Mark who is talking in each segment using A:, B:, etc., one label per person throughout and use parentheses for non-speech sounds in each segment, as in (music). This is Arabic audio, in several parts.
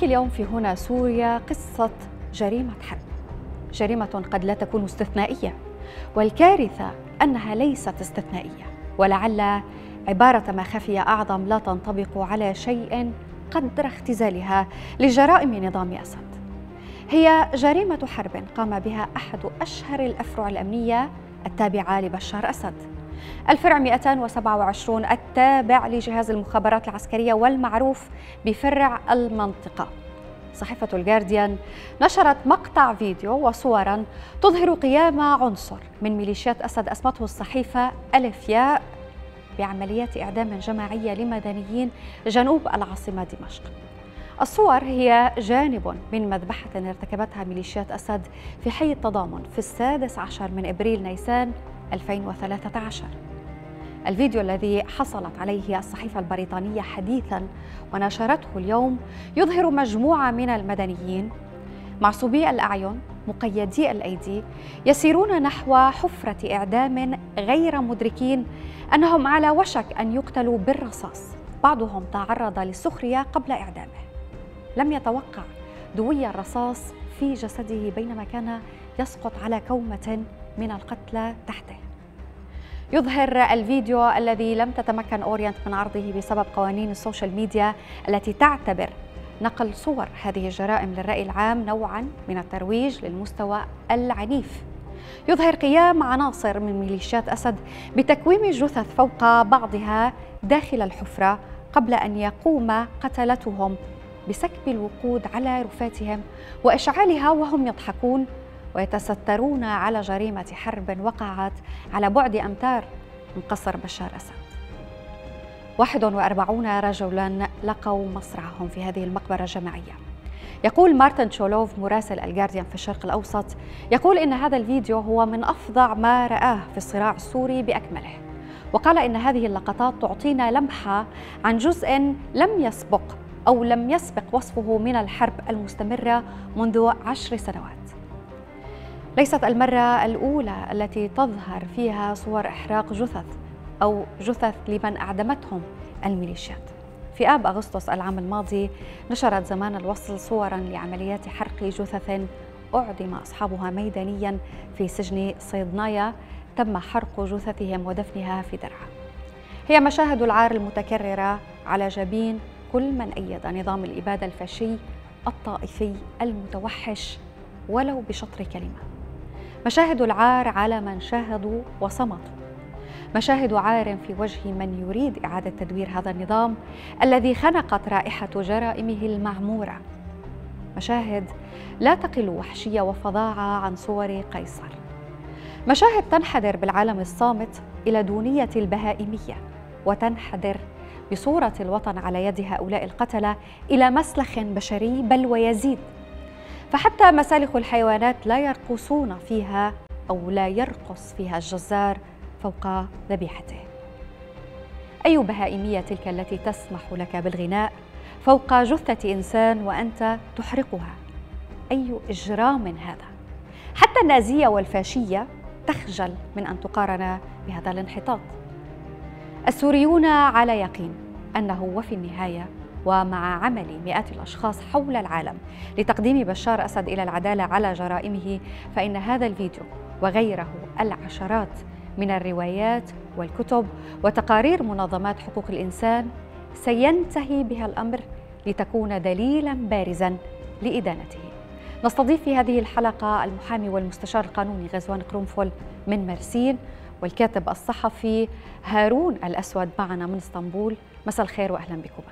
A: نحكي اليوم في هنا سوريا قصة جريمة حرب. جريمة قد لا تكون استثنائية والكارثة أنها ليست استثنائية ولعل عبارة ما خفي أعظم لا تنطبق على شيء قدر اختزالها لجرائم نظام أسد. هي جريمة حرب قام بها أحد أشهر الأفرع الأمنية التابعة لبشار أسد. الفرع 227 التابع لجهاز المخابرات العسكرية والمعروف بفرع المنطقة. صحيفة الجارديان نشرت مقطع فيديو وصورا تظهر قيام عنصر من ميليشيات أسد أسمته الصحيفة ألف ياء بعمليات إعدام جماعية لمدنيين جنوب العاصمة دمشق. الصور هي جانب من مذبحة ارتكبتها ميليشيات أسد في حي التضامن في السادس عشر من إبريل نيسان 2013 الفيديو الذي حصلت عليه الصحيفة البريطانية حديثا ونشرته اليوم يظهر مجموعة من المدنيين معصوبي الأعين مقيدي الأيدي يسيرون نحو حفرة إعدام غير مدركين أنهم على وشك أن يقتلوا بالرصاص. بعضهم تعرض للسخرية قبل إعدامه. لم يتوقع دوي الرصاص في جسده بينما كان يسقط على كومة من القتلى تحته. يظهر الفيديو الذي لم تتمكن أورينت من عرضه بسبب قوانين السوشيال ميديا التي تعتبر نقل صور هذه الجرائم للرأي العام نوعا من الترويج للمستوى العنيف. يظهر قيام عناصر من ميليشيات أسد بتكويم جثث فوق بعضها داخل الحفرة قبل أن يقوم قتلتهم بسكب الوقود على رفاتهم وإشعالها وهم يضحكون ويتسترون على جريمة حرب وقعت على بعد أمتار من قصر بشار أسد. 41 رجلا لقوا مصرعهم في هذه المقبرة الجماعية. يقول مارتن تشولوف مراسل الجارديان في الشرق الأوسط يقول إن هذا الفيديو هو من أفظع ما رآه في الصراع السوري بأكمله. وقال إن هذه اللقطات تعطينا لمحة عن جزء لم يسبق أو لم يسبق وصفه من الحرب المستمرة منذ عشر سنوات. ليست المرة الأولى التي تظهر فيها صور إحراق جثث أو جثث لمن أعدمتهم الميليشيات. في آب أغسطس العام الماضي نشرت زمان الوصل صورا لعمليات حرق جثث أعدم أصحابها ميدانيا في سجن صيدنايا تم حرق جثثهم ودفنها في درعا. هي مشاهد العار المتكررة على جبين كل من أيد نظام الإبادة الفاشي الطائفي المتوحش ولو بشطر كلمة. مشاهد العار على من شاهدوا وصمتوا. مشاهد عار في وجه من يريد إعادة تدوير هذا النظام الذي خنقت رائحة جرائمه المعمورة. مشاهد لا تقل وحشية وفظاعة عن صور قيصر. مشاهد تنحدر بالعالم الصامت إلى دونية البهائمية وتنحدر بصورة الوطن على يد هؤلاء القتلة إلى مسلخ بشري بل ويزيد. فحتى مسالخ الحيوانات لا يرقصون فيها أو لا يرقص فيها الجزار فوق ذبيحته. أي بهائمية تلك التي تسمح لك بالغناء فوق جثة إنسان وأنت تحرقها؟ أي إجرام هذا؟ حتى النازية والفاشية تخجل من أن تقارن بهذا الانحطاط. السوريون على يقين أنه وفي النهاية ومع عمل مئات الأشخاص حول العالم لتقديم بشار أسد إلى العدالة على جرائمه فإن هذا الفيديو وغيره العشرات من الروايات والكتب وتقارير منظمات حقوق الإنسان سينتهي بها الأمر لتكون دليلا بارزا لإدانته. نستضيف في هذه الحلقة المحامي والمستشار القانوني غزوان قرنفل من مرسين والكاتب الصحفي هارون الأسود معنا من إسطنبول مساء الخير واهلا بكم.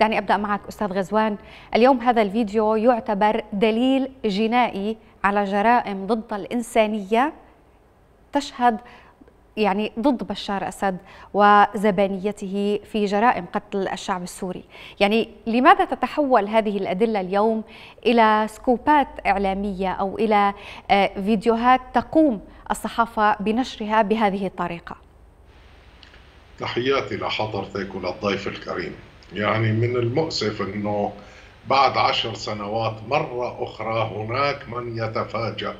A: دعني أبدأ معك أستاذ غزوان، اليوم هذا الفيديو يعتبر دليل جنائي على جرائم ضد الإنسانية تشهد يعني ضد بشار أسد وزبانيته في جرائم قتل الشعب السوري، يعني لماذا تتحول هذه الأدلة اليوم إلى سكوبات إعلامية أو إلى آه، فيديوهات تقوم الصحافة بنشرها بهذه الطريقة؟
B: تحياتي لحضرتك وللضيف الكريم. يعني من المؤسف إنه بعد عشر سنوات مرة أخرى هناك من يتفاجأ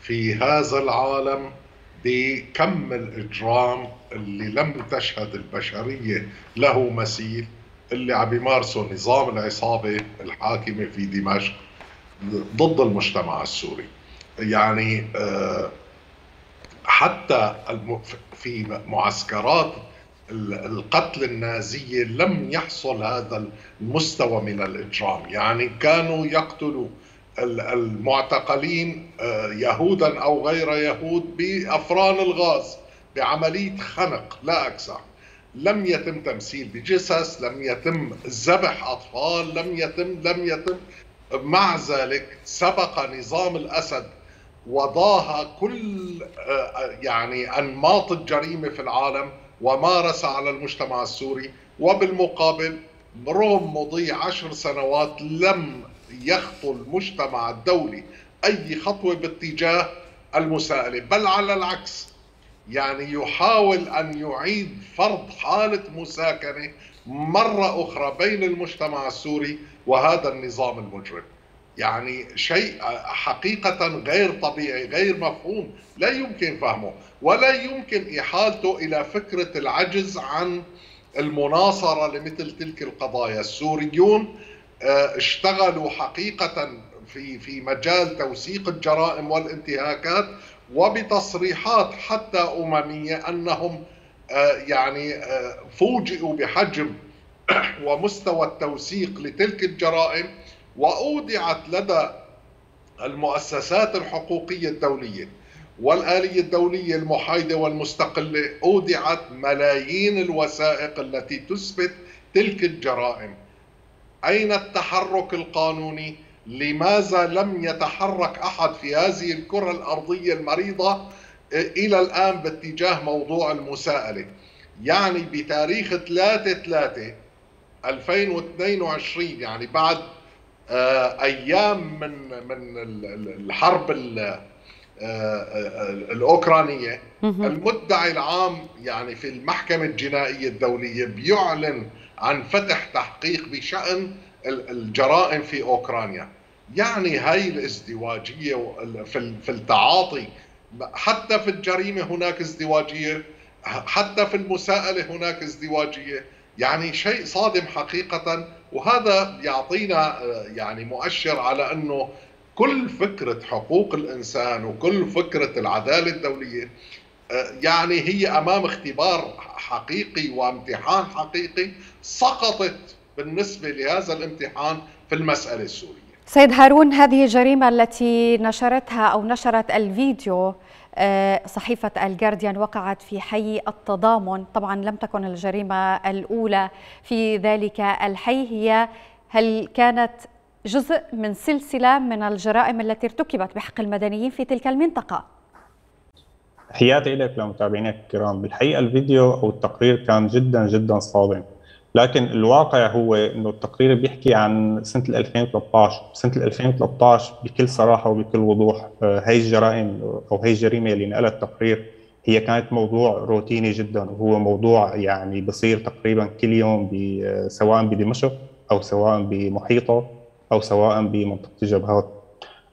B: في هذا العالم بكم الإجرام اللي لم تشهد البشرية له مثيل اللي عم يمارسه نظام العصابة الحاكمة في دمشق ضد المجتمع السوري يعني آه، حتى في معسكرات القتل النازية لم يحصل هذا المستوى من الإجرام. يعني كانوا يقتلوا المعتقلين آه، يهودا أو غير يهود بأفران الغاز بعملية خنق لا أكثر. لم يتم تمثيل بجثث لم يتم ذبح أطفال لم يتم لم يتم. مع ذلك سبق نظام الأسد وضاها كل آه، يعني أنماط الجريمة في العالم. ومارس على المجتمع السوري وبالمقابل رغم مضي عشر سنوات لم يخطو المجتمع الدولي أي خطوة باتجاه المساءلة بل على العكس. يعني يحاول أن يعيد فرض حالة مساكنة مرة أخرى بين المجتمع السوري وهذا النظام المجرم. يعني شيء حقيقة غير طبيعي غير مفهوم لا يمكن فهمه. ولا يمكن إحالته إلى فكرة العجز عن المناصرة لمثل تلك القضايا. السوريون آه، اشتغلوا حقيقة في في مجال توثيق الجرائم والانتهاكات وبتصريحات حتى أممية أنهم آه، يعني آه، فوجئوا بحجم (clears throat) ومستوى التوثيق لتلك الجرائم وأودعت لدى المؤسسات الحقوقية الدولية. والآلية الدولية المحايدة والمستقلة أودعت ملايين الوثائق التي تثبت تلك الجرائم أين التحرك القانوني؟ لماذا لم يتحرك أحد في هذه الكرة الأرضية المريضة إلى الآن باتجاه موضوع المساءلة يعني بتاريخ 3 3 2022 يعني بعد آه، أيام من من الحرب الأوكرانية. المدعي العام يعني في المحكمة الجنائية الدولية بيعلن عن فتح تحقيق بشأن الجرائم في أوكرانيا. يعني هاي الازدواجية في التعاطي. حتى في الجريمة هناك ازدواجية. حتى في المساءلة هناك ازدواجية. يعني شيء صادم حقيقة. وهذا يعطينا آه، يعني مؤشر على أنه كل فكرة حقوق الإنسان وكل فكرة العدالة الدولية آه، يعني هي أمام اختبار حقيقي وامتحان حقيقي سقطت بالنسبة لهذا الامتحان في المسألة السورية.
A: سيد هارون هذه الجريمة التي نشرتها أو نشرت الفيديو آه، صحيفة الجارديان وقعت في حي التضامن طبعا لم تكن الجريمة الأولى في ذلك الحي هي هل كانت جزء من سلسلة من الجرائم التي ارتكبت بحق المدنيين في تلك المنطقة.
C: تحياتي لك لمتابعينك الكرام. بالحقيقة الفيديو أو التقرير كان جدا جدا صادم. لكن الواقع هو إنه التقرير بيحكي عن سنة 2013 سنة 2013 بكل صراحة وبكل وضوح آه، هي الجرائم أو هي الجريمة اللي نقلها التقرير هي كانت موضوع روتيني جدا. وهو موضوع يعني بصير تقريبا كل يوم سواء بدمشق أو سواء بمحيطة. أو سواء بمنطقة الجبهات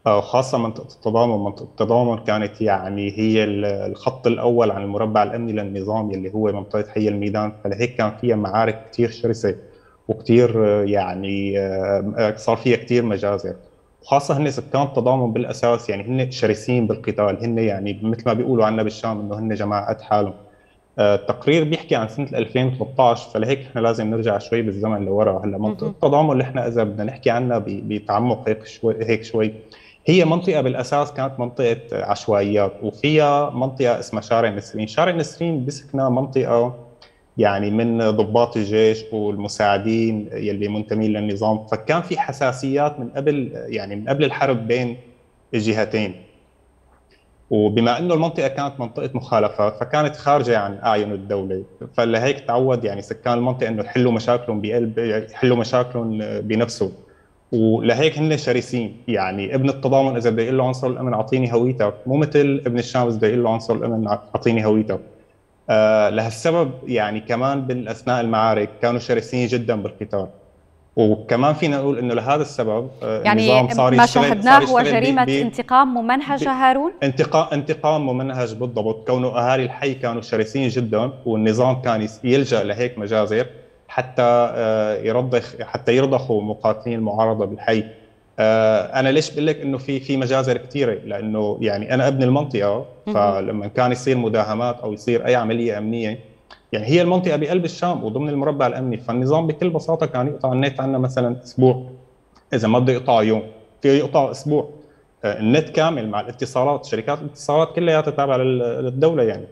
C: خاصة منطقة التضامن. منطقة التضامن كانت يعني هي الخط الأول عن المربع الأمني للنظام اللي هو منطقة حي الميدان. فلهيك كان فيها معارك كثير شرسة وكثير يعني صار فيها كثير مجازر. وخاصة هن سكان التضامن بالأساس يعني هن شرسين بالقتال. هن يعني مثل ما بيقولوا عنا بالشام إنه هن جماعة حالهم. التقرير بيحكي عن سنة 2013 فلهيك إحنا لازم نرجع شوي بالزمن لورا هلا. منطقة التضامن اللي إحنا إذا بدنا نحكي عنها بتعمق هيك شوي هيك شوي. هي منطقة بالأساس كانت منطقة عشوائيات وفيها منطقة اسمها شارع نسرين. شارع نسرين بسكنها منطقة يعني من ضباط الجيش والمساعدين يلي منتمين للنظام. فكان في حساسيات من قبل يعني من قبل الحرب بين الجهتين. وبما إنه المنطقة كانت منطقة مخالفات فكانت خارجة عن أعين الدولة. فلهيك تعود يعني سكان المنطقة إنه يحلوا مشاكلهم بقلب يحلوا مشاكلهم بنفسهم. ولهيك هن شرسين. يعني ابن التضامن إذا بده يقول له عنصر الأمن أعطيني هويتك. مو مثل ابن الشام اذا بده يقول له عنصر الأمن أعطيني هويتك. آه لهالسبب يعني كمان باثناء المعارك كانوا شرسين جدا بالقتال وكمان فينا نقول إنه لهذا السبب
A: آه يعني صار ما شاهدناه هو جريمة انتقام ممنهجه هارون؟
C: انتقام انتقام ممنهج بالضبط. كونه أهالي الحي كانوا شرسين جدا والنظام كان يلجأ لهيك مجازر حتى يرضخ حتى يرضخوا مقاتلين المعارضة بالحي. أنا ليش بقول لك إنه في في مجازر كثيره لأنه يعني أنا ابن المنطقة فلما كان يصير مداهمات أو يصير أي عملية أمنية يعني هي المنطقة بقلب الشام وضمن المربع الأمني فالنظام بكل بساطة كان يقطع النت عنا مثلا أسبوع. إذا ما بده يقطع يوم فيه يقطع أسبوع. آه، النت كامل مع الاتصالات شركات الاتصالات كلياتها تابعه للدولة يعني.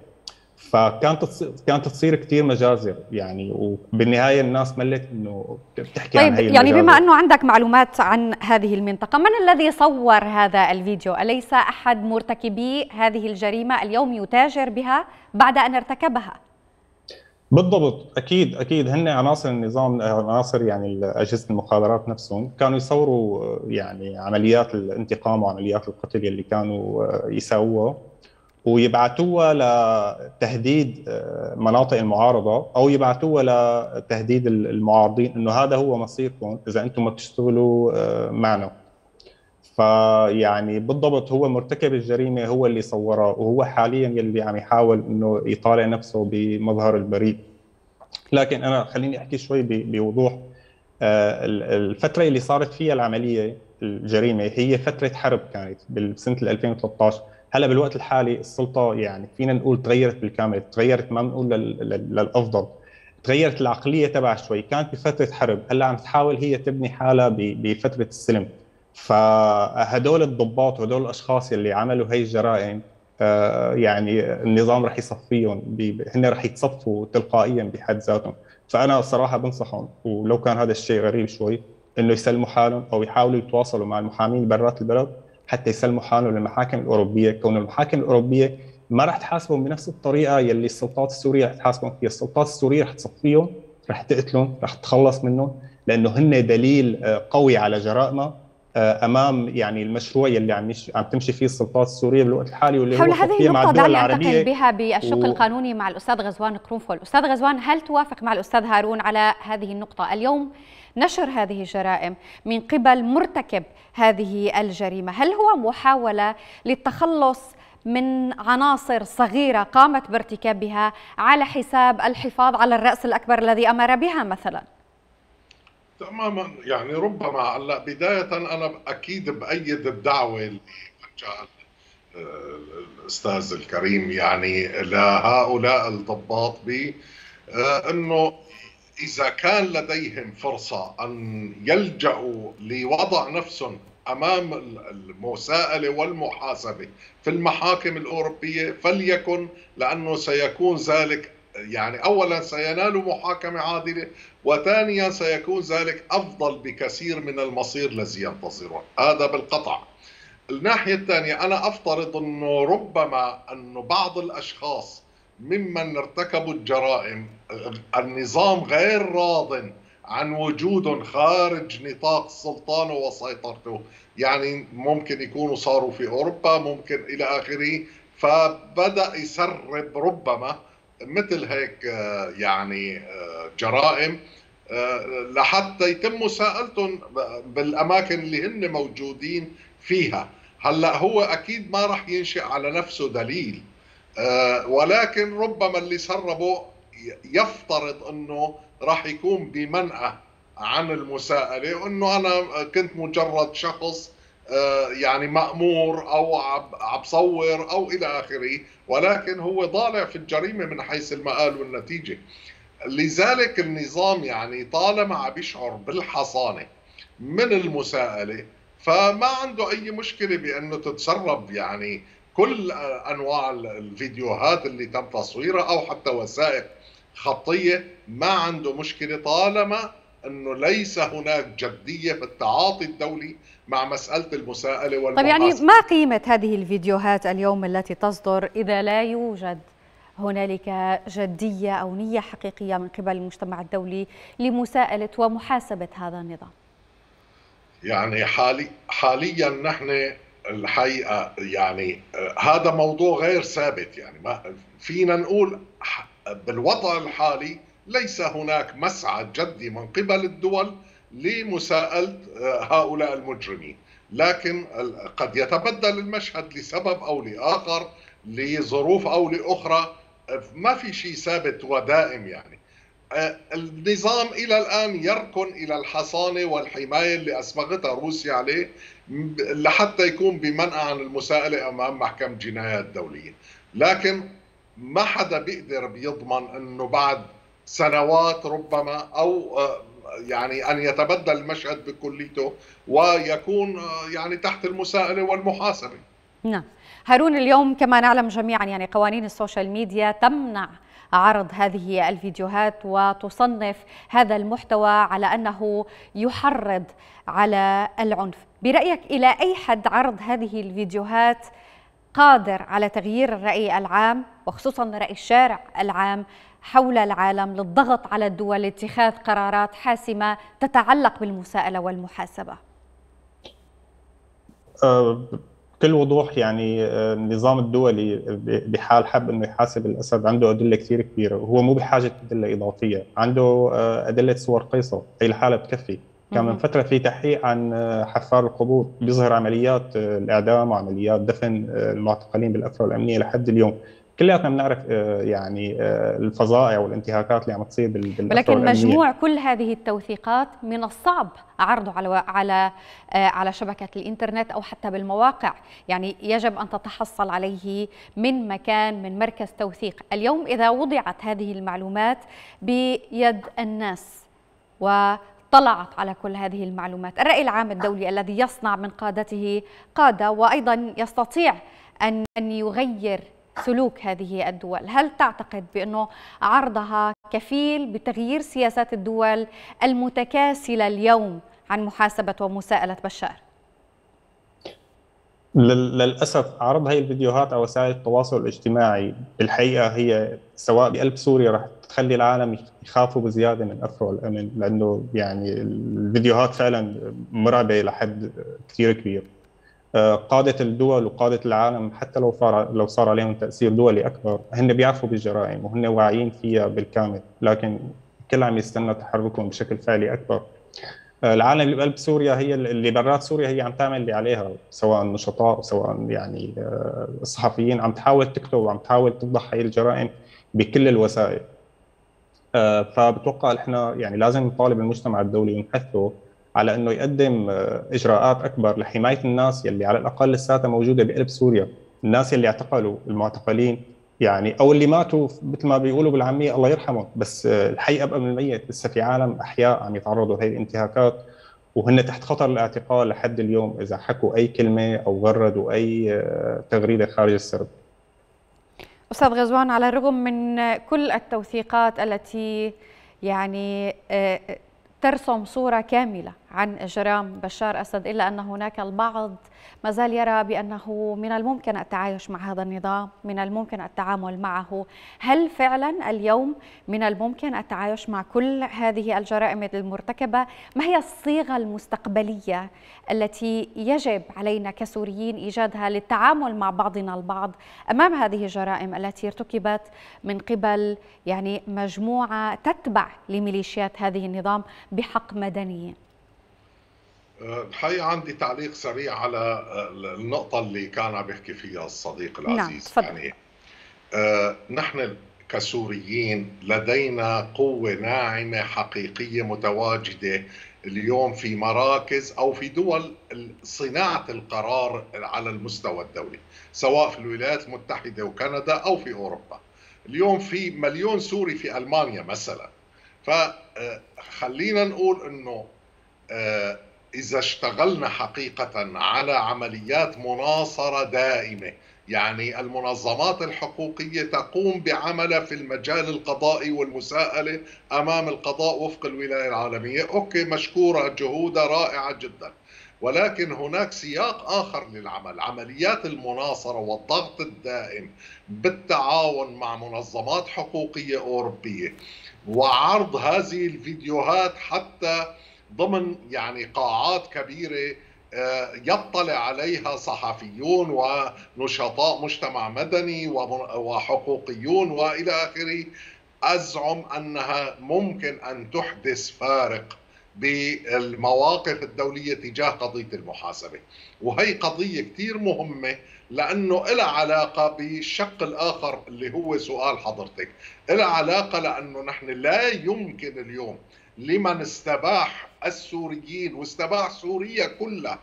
C: فكانت كانت تصير كثير مجازر يعني وبالنهاية الناس ملت إنه بتحكي
A: طيب
C: عن هي
A: يعني بما إنه عندك معلومات عن هذه المنطقة من الذي صور هذا الفيديو؟ أليس أحد مرتكبي هذه الجريمة؟ اليوم يتاجر بها بعد أن ارتكبها.
C: بالضبط أكيد أكيد. هن عناصر النظام عناصر يعني أجهزة المخابرات نفسهم كانوا يصوروا يعني عمليات الانتقام وعمليات القتل اللي كانوا يساووها ويبعثوها لتهديد آه، مناطق المعارضة أو يبعثوها لتهديد المعارضين إنه هذا هو مصيركم إذا أنتم ما بتشتغلوا آه، معنا. فيعني بالضبط هو مرتكب الجريمة هو اللي صورها وهو حاليا يلي عم يحاول إنه يطالع نفسه بمظهر البريء. لكن أنا خليني أحكي شوي بوضوح. آه، الفترة اللي صارت فيها العملية الجريمة هي فترة حرب كانت بسنه 2013 هلا بالوقت الحالي السلطة يعني فينا نقول تغيرت بالكامل تغيرت ما بنقول للأفضل تغيرت العقلية تبعها شوي. كانت بفترة حرب هلا عم تحاول هي تبني حالها بفترة السلم. فهدول الضباط وهدول الأشخاص اللي عملوا هي الجرائم آه، يعني النظام رح يصفيهم هن رح يتصفوا تلقائيا بحد ذاتهم. فأنا صراحة بنصحهم ولو كان هذا الشيء غريب شوي إنه يسلموا حالهم أو يحاولوا يتواصلوا مع المحامين برات البلد حتى يسلموا حالهم للمحاكم الأوروبية. كون المحاكم الأوروبية ما رح تحاسبهم بنفس الطريقة يلي السلطات السورية رح تحاسبهم فيها، السلطات السورية رح تصفيهم، رح تقتلهم، رح تخلص منهم لأنه هن دليل آه، قوي على جرائمها. أمام يعني المشروع يلي عم عم تمشي فيه السلطات السورية بالوقت الحالي واللي
A: حول هو هذه مع الدول العربية بها بالشق و... القانوني مع الأستاذ غزوان قرنفل، أستاذ غزوان هل توافق مع الأستاذ هارون على هذه النقطة؟ اليوم نشر هذه الجرائم من قبل مرتكب هذه الجريمة، هل هو محاولة للتخلص من عناصر صغيرة قامت بارتكابها على حساب الحفاظ على الرأس الأكبر الذي أمر بها مثلا؟
B: تماما. يعني ربما هلأ بداية أنا أكيد بأيد الدعوة اللي وجهها الأستاذ الكريم يعني لهؤلاء الضباط ب آه، إنه إذا كان لديهم فرصة أن يلجأوا لوضع نفسهم أمام المساءلة والمحاسبة في المحاكم الأوروبية فليكن لأنه سيكون ذلك يعني اولا سينال محاكمة عادلة وثانيا سيكون ذلك أفضل بكثير من المصير الذي ينتظره. هذا بالقطع. الناحية الثانية أنا أفترض إنه ربما إنه بعض الأشخاص ممن ارتكبوا الجرائم النظام غير راض عن وجودهم خارج نطاق السلطان وسيطرته. يعني ممكن يكونوا صاروا في أوروبا ممكن إلى آخره فبدأ يسرب ربما مثل هيك آه، يعني آه، جرائم آه، لحتى يتم مساءلتهم بالأماكن اللي هن موجودين فيها. هلأ هو أكيد ما راح ينشئ على نفسه دليل ولكن ربما اللي سربه يفترض إنه راح يكون بمنأى عن المساءلة وانه أنا كنت مجرد شخص يعني مأمور أو عم بصور أو إلى آخره ولكن هو ضالع في الجريمة من حيث المآل والنتيجة. لذلك النظام يعني طالما عم يشعر بالحصانة من المساءلة فما عنده أي مشكلة بأنه تتسرب يعني كل أنواع الفيديوهات اللي تم تصويرها أو حتى وثائق خطية. ما عنده مشكلة طالما أنه ليس هناك جدية في التعاطي الدولي مع مسألة المساءلة والمحاسبة.
A: طيب يعني ما قيمة هذه الفيديوهات اليوم التي تصدر إذا لا يوجد هنالك جدية أو نية حقيقية من قبل المجتمع الدولي لمساءلة ومحاسبة هذا النظام؟
B: يعني حالي حاليا نحن الحقيقة يعني هذا موضوع غير ثابت يعني ما فينا نقول بالوضع الحالي ليس هناك مسعى جدي من قبل الدول لمساءلة آه، هؤلاء المجرمين. لكن قد يتبدل المشهد لسبب أو لآخر لظروف أو لأخرى ما في شيء ثابت ودائم يعني. آه، النظام إلى الآن يركن إلى الحصانة والحماية اللي أسبغتها روسيا عليه لحتى يكون بمنع عن المساءلة أمام محكمه جنايات دوليه لكن ما حدا بيقدر بيضمن إنه بعد سنوات ربما أو آه، يعني أن يتبدل المشهد بكليته ويكون آه، يعني تحت المساءلة والمحاسبة.
A: نعم. هارون اليوم كما نعلم جميعا يعني قوانين السوشيال ميديا تمنع عرض هذه الفيديوهات وتصنف هذا المحتوى على أنه يحرض على العنف برأيك إلى أي حد عرض هذه الفيديوهات قادر على تغيير الرأي العام وخصوصا رأي الشارع العام حول العالم للضغط على الدول لاتخاذ قرارات حاسمة تتعلق بالمساءلة والمحاسبة.
C: أه بكل وضوح يعني آه، النظام الدولي بحال حب إنه يحاسب الأسد عنده أدلة كثير كبيرة وهو مو بحاجة أدلة إضافية عنده آه، أدلة صور قيصر هي الحالة بتكفي. كان من فترة في تحقيق عن آه، حفار القبور. بيظهر عمليات الإعدام وعمليات دفن المعتقلين بالافرع الامنيه لحد اليوم. كلياتنا بنعرف آه، يعني آه، الفظائع والانتهاكات اللي عم تصير
A: بال ولكن مجموع كل هذه التوثيقات من الصعب عرضه على على آه، على شبكة الإنترنت أو حتى بالمواقع، يعني يجب أن تتحصل عليه من مكان من مركز توثيق، اليوم إذا وضعت هذه المعلومات بيد الناس و طلعت على كل هذه المعلومات الرأي العام الدولي الذي يصنع من قادته قادة وأيضا يستطيع أن يغير سلوك هذه الدول هل تعتقد بأنه عرضها كفيل بتغيير سياسات الدول المتكاسلة اليوم عن محاسبة ومساءلة بشار؟
C: للأسف عرض هي الفيديوهات على وسائل التواصل الاجتماعي بالحقيقة هي سواء بقلب سوريا رح تخلي العالم يخافوا بزيادة من افرع الأمن لأنه يعني الفيديوهات فعلا مرعبة لحد كثير كبير. قادة الدول وقادة العالم حتى لو صار لو صار عليهم تأثير دولي أكبر هن بيعرفوا بالجرائم وهن واعيين فيها بالكامل لكن الكل عم يستنى تحركهم بشكل فعلي أكبر. العالم اللي بقلب سوريا هي اللي برات سوريا هي عم تعمل اللي عليها سواء نشطاء سواء يعني آه، الصحفيين عم تحاول تكتب وعم تحاول تفضح هي الجرائم. بكل الوسائل. آه، فبتوقع إحنا يعني لازم نطالب المجتمع الدولي ونحثه على إنه يقدم آه، إجراءات أكبر لحماية الناس يلي على الأقل لساتها موجودة بقلب سوريا، الناس يلي اعتقلوا المعتقلين يعني أو اللي ماتوا مثل ما بيقولوا بالعامية الله يرحمهم. بس آه، الحي ابقى من الميت لسه في عالم أحياء عم يتعرضوا لهي الانتهاكات وهن تحت خطر الاعتقال لحد اليوم إذا حكوا أي كلمة أو غردوا أي تغريدة خارج السرب.
A: أستاذ غزوان على الرغم من كل التوثيقات التي يعني ترسم صورة كاملة عن إجرام بشار أسد إلا أن هناك البعض ما زال يرى بأنه من الممكن التعايش مع هذا النظام من الممكن التعامل معه. هل فعلا اليوم من الممكن التعايش مع كل هذه الجرائم المرتكبة؟ ما هي الصيغة المستقبلية التي يجب علينا كسوريين إيجادها للتعامل مع بعضنا البعض أمام هذه الجرائم التي ارتكبت من قبل؟ يعني مجموعة تتبع لميليشيات هذه النظام بحق مدنيين
B: الحقيقة عندي تعليق سريع على آه، النقطة اللي كان عم يحكي فيها الصديق نعم، العزيز. نعم. يعني آه نحن كسوريين لدينا قوة ناعمة حقيقية متواجدة اليوم في مراكز أو في دول صناعة القرار على المستوى الدولي سواء في الولايات المتحدة وكندا أو في أوروبا. اليوم في مليون سوري في ألمانيا مثلا. فخلينا نقول أنه آه إذا اشتغلنا حقيقة على عمليات مناصرة دائمة يعني المنظمات الحقوقية تقوم بعملها في المجال القضائي والمساءلة أمام القضاء وفق الولاية العالمية. okay مشكورة جهودها رائعة جدا. ولكن هناك سياق آخر للعمل عمليات المناصرة والضغط الدائم بالتعاون مع منظمات حقوقية أوروبية. وعرض هذه الفيديوهات حتى ضمن يعني قاعات كبيرة آه، يطلع عليها صحفيون ونشطاء مجتمع مدني وحقوقيون وإلى آخره. أزعم أنها ممكن أن تحدث فارق بالمواقف الدولية تجاه قضية المحاسبة. وهي قضية كثير مهمة لأنه لها علاقة بالشق الآخر اللي هو سؤال حضرتك. لها علاقة لأنه نحن لا يمكن اليوم لمن استباح السوريين واستباح سوريا كلها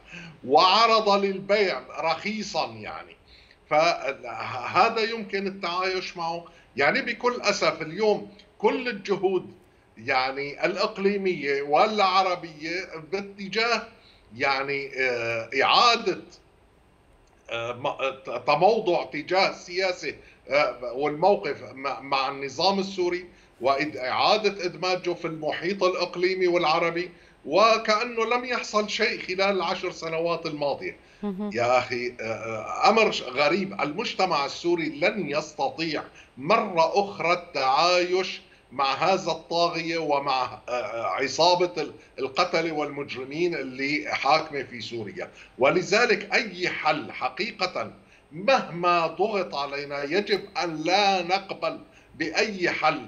B: وعرض للبيع رخيصا يعني. فهذا يمكن التعايش معه. يعني بكل أسف اليوم كل الجهود يعني الإقليمية والعربية باتجاه يعني آه، إعادة آه، تموضع تجاه السياسة آه، والموقف مع النظام السوري وإعادة إدماجه في المحيط الإقليمي والعربي. وكأنه لم يحصل شيء خلال العشر سنوات الماضية. يا أخي أمر غريب. المجتمع السوري لن يستطيع مرة أخرى التعايش مع هذا الطاغية ومع آه، آه، عصابة القتلة والمجرمين اللي حاكمة في سوريا. ولذلك أي حل حقيقة مهما ضغط علينا يجب أن لا نقبل بأي حل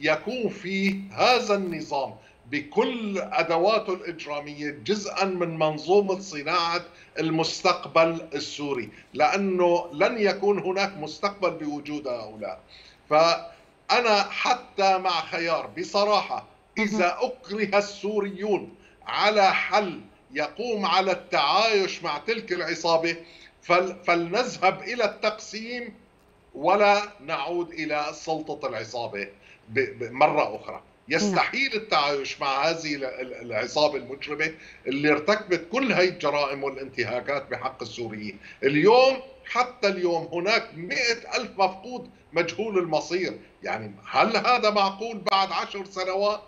B: يكون فيه هذا النظام. بكل أدواته الإجرامية جزءا من منظومة صناعة المستقبل السوري لأنه لن يكون هناك مستقبل بوجود هؤلاء. ف أنا حتى مع خيار بصراحة إذا أكره السوريون على حل يقوم على التعايش مع تلك العصابة فلنذهب إلى التقسيم ولا نعود إلى سلطة العصابة مرة أخرى. يستحيل التعايش مع هذه العصابة المجرمة اللي ارتكبت كل هاي الجرائم والانتهاكات بحق السوريين. اليوم حتى اليوم هناك مئة ألف مفقود مجهول المصير. يعني هل هذا معقول بعد عشر سنوات؟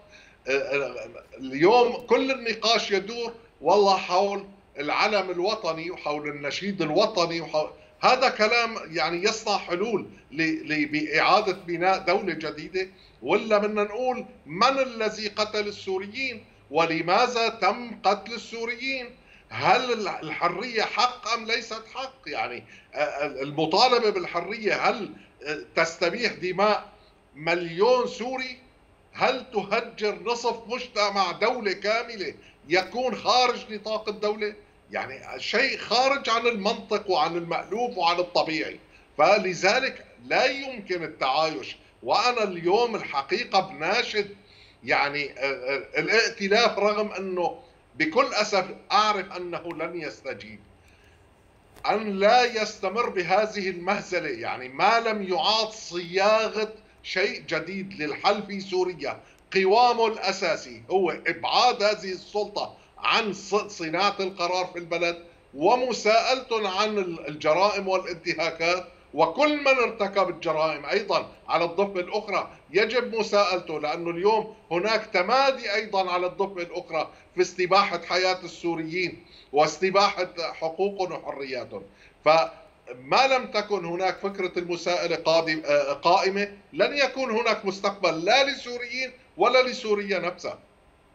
B: آه، آه، اليوم كل النقاش يدور والله حول العلم الوطني وحول النشيد الوطني وحول هذا كلام يعني يصنع حلول بإعادة بناء دولة جديدة ولا بدنا نقول من الذي قتل السوريين ولماذا تم قتل السوريين؟ هل الحرية حق أم ليست حق؟ يعني المطالبة بالحرية هل تستبيح دماء مليون سوري؟ هل تهجر نصف مجتمع دولة كاملة يكون خارج نطاق الدولة؟ يعني شيء خارج عن المنطق وعن المألوف وعن الطبيعي. فلذلك لا يمكن التعايش. وأنا اليوم الحقيقة بناشد يعني الائتلاف رغم أنه بكل أسف أعرف أنه لن يستجيب. أن لا يستمر بهذه المهزلة يعني ما لم يعاد صياغة شيء جديد للحل في سوريا. قوامه الأساسي هو إبعاد هذه السلطة عن صناعة القرار في البلد ومساءلة عن الجرائم والانتهاكات وكل من ارتكب الجرائم أيضا على الضفة الأخرى. يجب مساءلته لأنه اليوم هناك تمادي أيضا على الضفة الأخرى في استباحة حياة السوريين واستباحة حقوقهم وحرياتهم. فما لم تكن هناك فكرة المساءلة قائمة لن يكون هناك مستقبل لا للسوريين ولا لسوريا نفسها.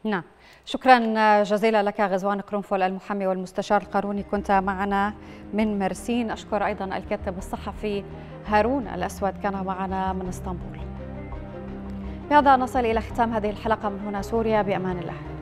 A: نعم. شكرا جزيلا لك غزوان قرنفل المحامي والمستشار القانوني. كنت معنا من مرسين. أشكر أيضا الكاتب الصحفي هارون الأسود كان معنا من إسطنبول. بهذا نصل إلى ختام هذه الحلقة من هنا سوريا. بأمان الله.